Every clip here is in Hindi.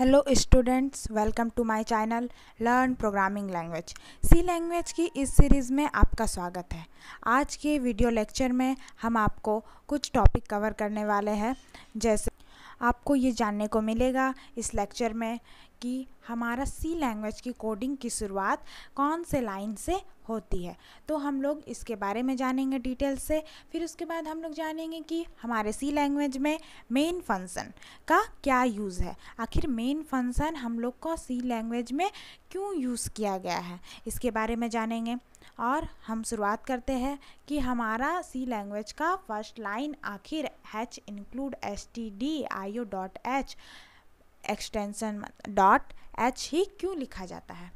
Hello students welcome to my channel learn programming language C language की इस सीरीज़ में आपका स्वागत है। आज के वीडियो लेक्चर में हम आपको कुछ टॉपिक कवर करने वाले हैं। जैसे आपको ये जानने को मिलेगा इस लेक्चर में कि हमारा सी लैंग्वेज की कोडिंग की शुरुआत कौन से लाइन से होती है। तो हम लोग इसके बारे में जानेंगे डिटेल से, फिर उसके बाद हम लोग जानेंगे कि हमारे सी लैंग्वेज में मेन फ़ंक्शन का क्या यूज़ है। आखिर मेन फ़ंक्शन हम लोग को सी लैंग्वेज में क्यों यूज़ किया गया है, इसके बारे में जानेंगे। और हम शुरुआत करते हैं कि हमारा सी लैंग्वेज का फ़र्स्ट लाइन आखिर hash include S T D I O dot H extension dot H ही क्यों लिखा जाता है।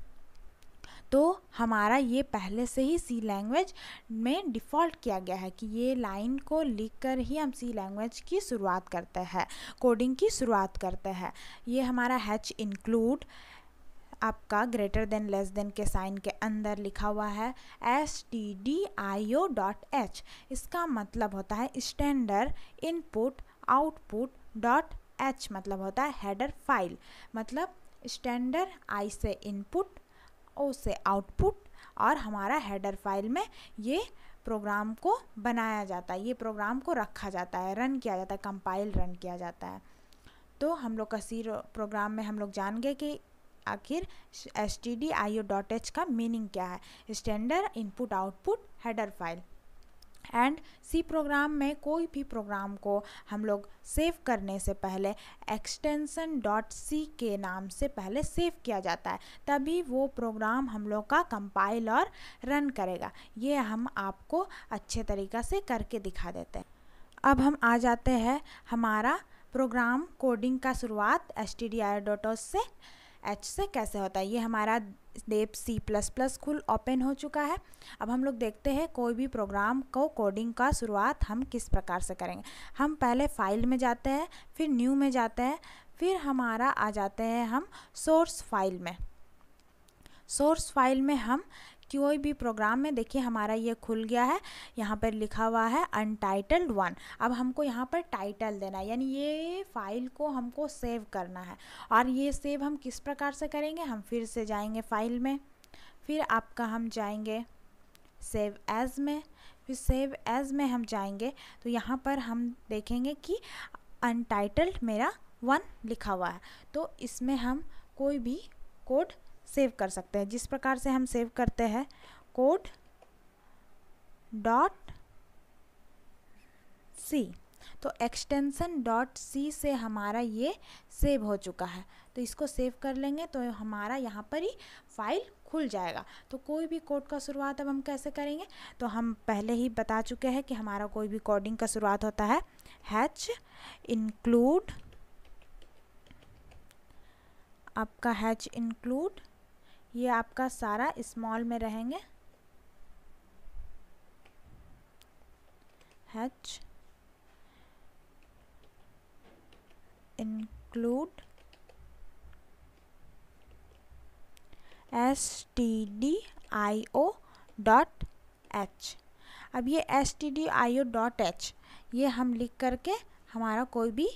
तो हमारा ये पहले से ही सी लैंग्वेज में डिफ़ॉल्ट किया गया है कि ये लाइन को लिख कर ही हम सी लैंग्वेज की शुरुआत करते हैं कोडिंग की शुरुआत करते हैं। ये हमारा हैच इंक्लूड आपका ग्रेटर देन लेस देन के साइन के अंदर लिखा हुआ है S T D I O dot H इसका मतलब होता है standard input output dot H मतलब होता है हेडर फ़ाइल मतलब स्टैंडर्ड आई से इनपुट उससे आउटपुट और हमारा हेडर फ़ाइल में ये प्रोग्राम को बनाया जाता है। ये प्रोग्राम को रखा जाता है रन किया जाता है कंपाइल रन किया जाता है। तो हम लोग का सी प्रोग्राम में हम लोग जान गए कि आखिर S T D I O dot H का मीनिंग क्या है। Standard input output header file and C program में कोई भी प्रोग्राम को हम लोग सेव करने से पहले एक्सटेंसन डॉट सी के नाम से पहले सेव किया जाता है। तभी वो प्रोग्राम हम लोग का कंपाइल और रन करेगा। ये हम आपको अच्छे तरीक़ा से करके दिखा देते हैं। अब हम आ जाते हैं हमारा प्रोग्राम कोडिंग का शुरुआत S T D I dot से। एच से कैसे होता है? ये हमारा डेप सी प्लस प्लस खुल ओपन हो चुका है। अब हम लोग देखते हैं कोई भी प्रोग्राम को कोडिंग का शुरुआत हम किस प्रकार से करेंगे। हम पहले फ़ाइल में जाते हैं, फिर न्यू में जाते हैं, फिर हमारा आ जाते हैं हम सोर्स फ़ाइल में। सोर्स फ़ाइल में हम कोई भी प्रोग्राम में देखिए हमारा ये खुल गया है, यहाँ पर लिखा हुआ है अनटाइटल्ड वन अब हमको यहाँ पर टाइटल देना है, यानी ये फ़ाइल को हमको सेव करना है। और ये सेव हम किस प्रकार से करेंगे? हम फिर से जाएँगे फ़ाइल में, फिर आपका हम जाएँगे सेव एज़ में, फिर सेव एज़ में हम जाएँगे तो यहाँ पर हम देखेंगे कि अनटाइटल्ड मेरा वन लिखा हुआ है। तो इसमें हम कोई भी कोड सेव कर सकते हैं। जिस प्रकार से हम सेव करते हैं, कोड डॉट सी। तो एक्सटेंसन डॉट सी से हमारा ये सेव हो चुका है। तो इसको सेव कर लेंगे तो हमारा यहाँ पर ही फ़ाइल खुल जाएगा। तो कोई भी कोड का शुरुआत अब हम कैसे करेंगे? तो हम पहले ही बता चुके हैं कि हमारा कोई भी कोडिंग का शुरुआत होता है। हैच इंक्लूड आपका हैच इंक्लूड ये आपका सारा स्मॉल में रहेंगे। Hash include S T D I O dot H अब ये S T D I O dot H ये हम लिख करके हमारा कोई भी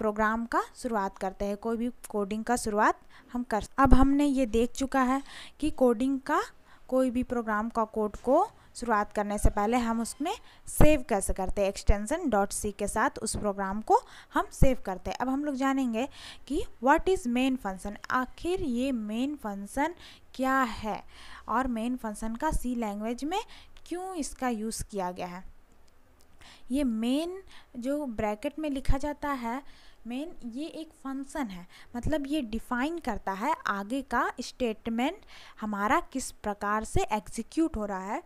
प्रोग्राम का शुरुआत करते हैं, कोई भी कोडिंग का शुरुआत हम कर अब हमने ये देख चुका है कि कोडिंग का, कोई भी प्रोग्राम का कोड को शुरुआत करने से पहले हम उसमें सेव कैसे करते हैं एक्सटेंशन डॉट सी के साथ उस प्रोग्राम को हम सेव करते हैं। अब हम लोग जानेंगे कि व्हाट इज़ मेन फ़ंक्शन आखिर ये मेन फ़ंक्शन क्या है? और मेन फ़ंक्शन का सी लैंग्वेज में क्यों इसका यूज़ किया गया है? ये मेन जो ब्रैकेट में लिखा जाता है मेन ये एक फ़ंक्शन है। मतलब ये डिफ़ाइन करता है आगे का स्टेटमेंट हमारा किस प्रकार से एग्जीक्यूट हो रहा है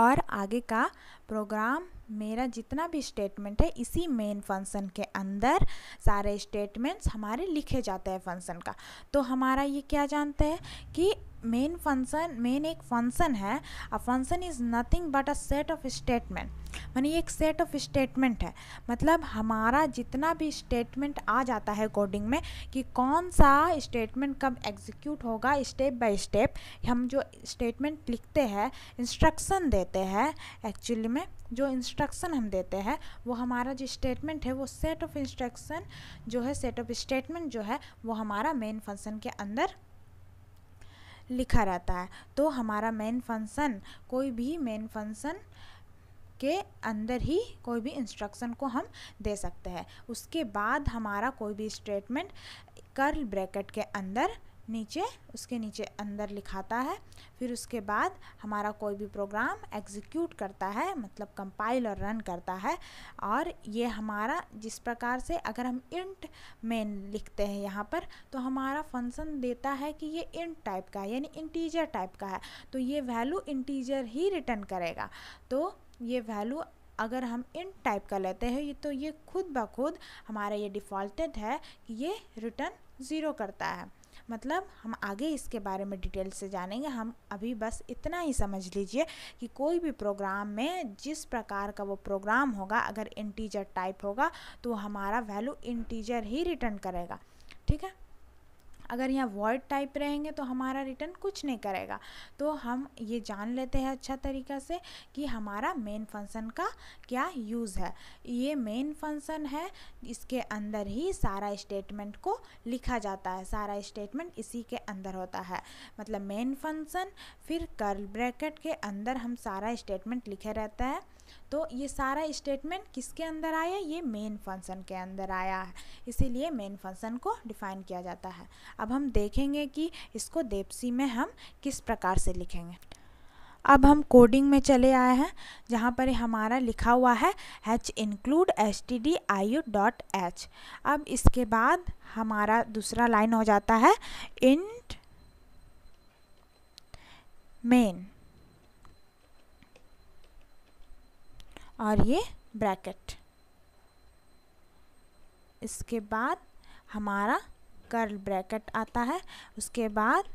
और आगे का प्रोग्राम मेरा जितना भी स्टेटमेंट है इसी मेन फ़ंक्शन के अंदर सारे स्टेटमेंट्स हमारे लिखे जाते हैं फ़ंक्शन का। तो हमारा ये क्या जानते हैं कि मेन फ़ंक्शन मेन एक फ़ंक्शन है। A function is nothing but a set of statement मानी एक सेट ऑफ़ स्टेटमेंट है। मतलब हमारा जितना भी स्टेटमेंट आ जाता है कोडिंग में कि कौन सा स्टेटमेंट कब एग्जीक्यूट होगा स्टेप बाय स्टेप हम जो स्टेटमेंट लिखते हैं इंस्ट्रक्शन देते हैं एक्चुअली में जो इंस्ट्रक्शन हम देते हैं, वो हमारा जो स्टेटमेंट है, वो सेट ऑफ़ इंस्ट्रक्शन जो है सेट ऑफ़ स्टेटमेंट जो है, वो हमारा मेन फ़ंक्शन के अंदर लिखा रहता है। तो हमारा मेन फ़ंक्शन कोई भी मेन फ़ंक्शन के अंदर ही कोई भी इंस्ट्रक्शन को हम दे सकते हैं। उसके बाद हमारा कोई भी स्टेटमेंट कर्ल ब्रैकेट के अंदर नीचे, उसके नीचे अंदर लिखाता है। फिर उसके बाद हमारा कोई भी प्रोग्राम एग्जीक्यूट करता है मतलब कंपाइल और रन करता है। और ये हमारा जिस प्रकार से अगर हम इंट मेन लिखते हैं यहाँ पर तो हमारा फ़ंक्शन देता है कि ये इंट टाइप का है, यानी इंटीजर टाइप का है। तो ये वैल्यू इंटीजर ही रिटर्न करेगा। तो ये वैल्यू अगर हम इन टाइप का लेते हैं, ये तो ये खुद ब खुद हमारा ये डिफ़ॉल्टेड है कि ये रिटर्न ज़ीरो करता है। मतलब हम आगे इसके बारे में डिटेल से जानेंगे। हम अभी बस इतना ही समझ लीजिए कि कोई भी प्रोग्राम में जिस प्रकार का वो प्रोग्राम होगा, अगर इंटीजर टाइप होगा तो हमारा वैल्यू इंटीजर ही रिटर्न करेगा। ठीक है? अगर यहाँ वॉइड टाइप रहेंगे तो हमारा रिटर्न कुछ नहीं करेगा। तो हम ये जान लेते हैं अच्छा तरीक़ा से कि हमारा मेन फ़ंक्शन का क्या यूज़ है। ये मेन फ़ंक्शन है, इसके अंदर ही सारा स्टेटमेंट को लिखा जाता है। सारा स्टेटमेंट इसी के अंदर होता है। मतलब मेन फ़ंक्शन फिर कर्ल ब्रैकेट के अंदर हम सारा स्टेटमेंट लिखे रहता है। तो ये सारा स्टेटमेंट किसके अंदर आया? ये मेन फ़ंक्शन के अंदर आया है। इसीलिए मेन फ़ंक्शन को डिफ़ाइन किया जाता है। अब हम देखेंगे कि इसको देपसी में हम किस प्रकार से लिखेंगे। अब हम कोडिंग में चले आए हैं, जहाँ पर हमारा लिखा हुआ है H include H T D I U dot H अब इसके बाद हमारा दूसरा लाइन हो जाता है इंट मेन और ये ब्रैकेट। इसके बाद हमारा कर्ल ब्रैकेट आता है। उसके बाद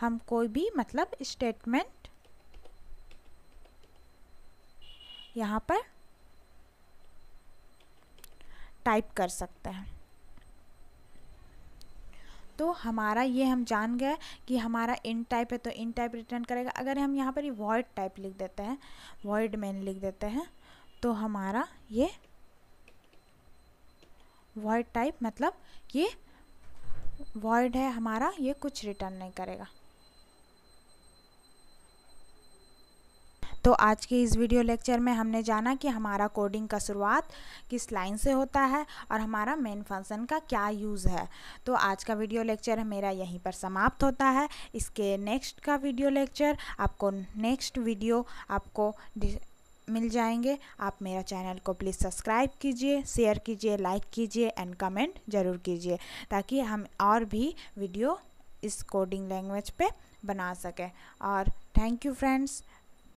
हम कोई भी मतलब स्टेटमेंट यहाँ पर टाइप कर सकते हैं। तो हमारा ये हम जान गए कि हमारा इन टाइप है तो इन टाइप रिटर्न करेगा। अगर हम यहाँ पर वॉइड टाइप लिख देते हैं वॉइड मेन लिख देते हैं तो हमारा ये वॉइड टाइप मतलब ये वॉइड है, हमारा ये कुछ रिटर्न नहीं करेगा। तो आज के इस वीडियो लेक्चर में हमने जाना कि हमारा कोडिंग का शुरुआत किस लाइन से होता है और हमारा मेन फ़ंक्शन का क्या यूज़ है। तो आज का वीडियो लेक्चर मेरा यहीं पर समाप्त होता है। इसके नेक्स्ट का वीडियो लेक्चर, आपको नेक्स्ट वीडियो आपको मिल जाएँगे। आप मेरा चैनल को प्लीज़ सब्सक्राइब कीजिए, शेयर कीजिए, लाइक कीजिए एंड कमेंट ज़रूर कीजिए, ताकि हम और भी वीडियो इस कोडिंग लैंग्वेज पे बना सकें। और थैंक यू फ्रेंड्स।